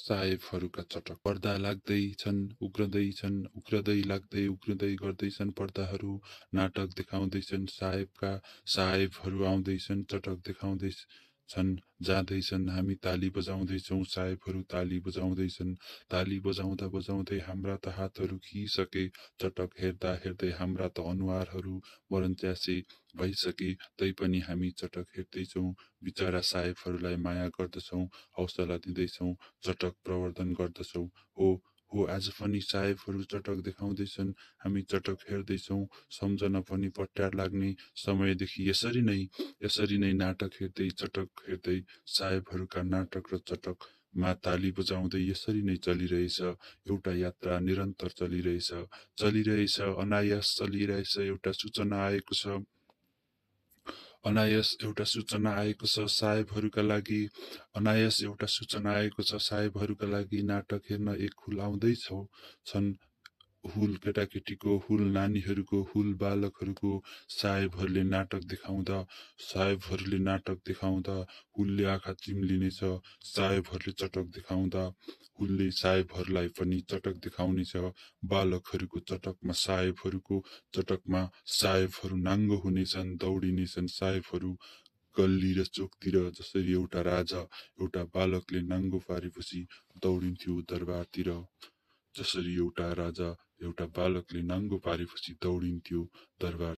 साहेबहरूका चटक पर्दा लाग्दैछन् उग्रदैछन् उग्रदै लाग्दै उग्रदै गर्दैछन् पर्दाहरू नाटक देखाउँदैछन् साहेबका साहेबहरू आउँदैछन् चटक देखाउँदै छन् जाँदैछन् हामी ताली बजाउँदैछौँ साहेबहरू ताली बजाउँदैछन्। ताली बजाउँदा बजाउँदै हाम्रा त हातहरू खिसके चटक हेर्दा हेर्दै हाम्रा त अनुहारहरू मरन्च्यासे भइसके तैपनि हामी चटक हेर्दैछौँ बिचरा साहेबहरूलाई माया गर्दछौँ हौसला दिँदैछौँ चटक प्रवर्धन गर्दछौँ। हो आज पनि साहेबहरू चटक देखाउँदैछन्। हामी चटक हेर्दैछौँ सम्झन पनि पट्यार लाग्ने समयदेखि यसरी नै यसरी नै नाटक हेर्दै चटक हेर्दै साहेबहरूका नाटक र चटकमा ताली बजाउँदै यसरी नै चलिरहेछ। एउटा यात्रा निरन्तर चलिरहेछ। चलिरहेछ अनायास चलिरहेछ एउटा सूचना आएको छ। अनायस एउटा सूचना आएको छ साहेबहरूका लागि अनायस एउटा सूचना आएको छ साहेबहरूका लागि नाटक हेर्न एक हुल आउँदैछौ छन्। हुल केटाकेटीको हुल नानीहरूको हुल बालकहरूको साहेबहरूले नाटक देखाउँदा साहेबहरूले नाटक देखाउँदा हुलले आँखा चिम्लिनेछ साहेबहरूले चटक देखाउँदा हुलले साहेबहरूलाई पनि चटक देखाउनेछ बालकहरूको चटकमा साहेबहरूको चटकमा साहेबहरू नाङ्गो हुनेछन् दौडिनेछन् साहेबहरू गल्ली र चोकतिर जसरी एउटा राजा एउटा बालकले नाङ्गो पारेपछि दौडिन्थ्यो दरबारतिर जसरी एउटा राजा एउटा बालकले नाङ्गो पारेपछि दौडिन्थ्यो दरबार।